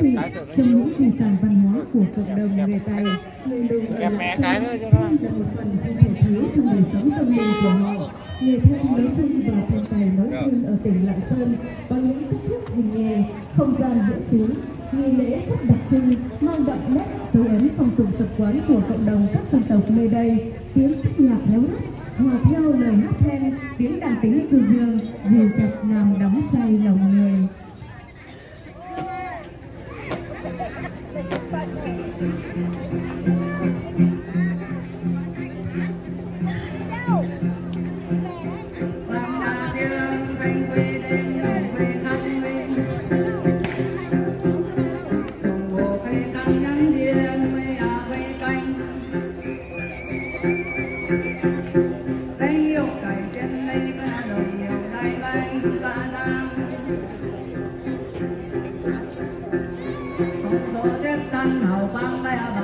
vị, trong những di sản văn hóa của cộng đồng người Tày, kẹp mẹ cái nữa cho nó thiếu trong đời sống tâm linh của họ. Người Thanh nói chung và Thanh Tài nói riêng ở tỉnh Lạng Sơn có những cách thức hình nghề, không gian diễn xướng, nghi lễ rất đặc trưng, mang đậm nét dấu ấn phong tục tập quán của cộng đồng các dân tộc nơi đây. Tiếng sắc nhạc réo rắt, hòa theo lời hát then, tiếng đàn tính du dương, dìu dặt làm đắm say lòng người. 好棒了呀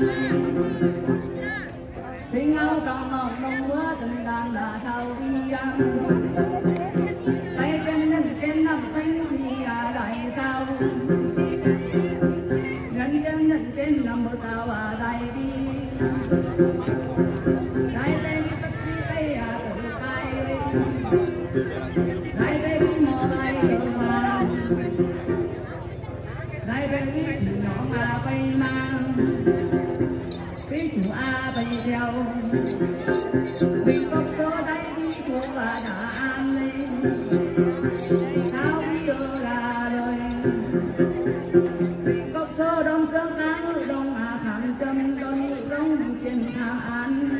tan Tình âu trong lòng lòng bữa tình đàn là sao đi theo. Vì có đây đi của và đã an lên. Sao đi ở là lời vì có số đông cơm cá ngự đông à khẳng tâm đông đông trên thang an.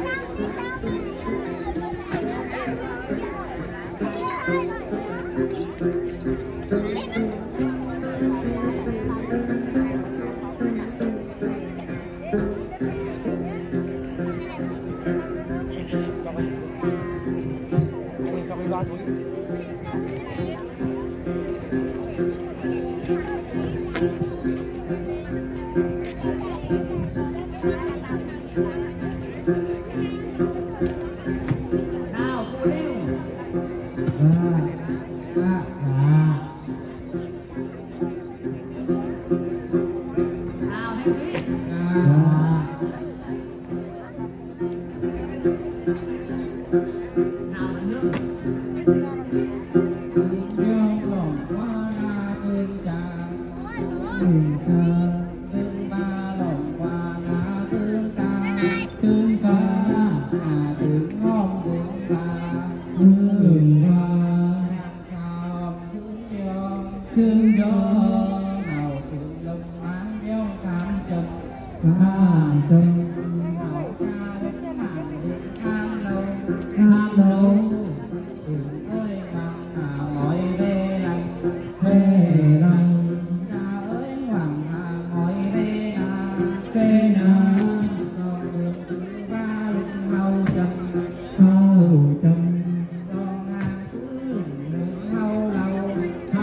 と思って。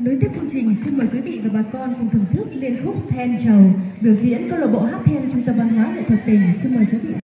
Nối tiếp chương trình, xin mời quý vị và bà con cùng thưởng thức liên khúc Then Trầu, biểu diễn câu lạc bộ hát then Trung tâm Văn hóa Nghệ thuật tỉnh. Xin mời quý vị.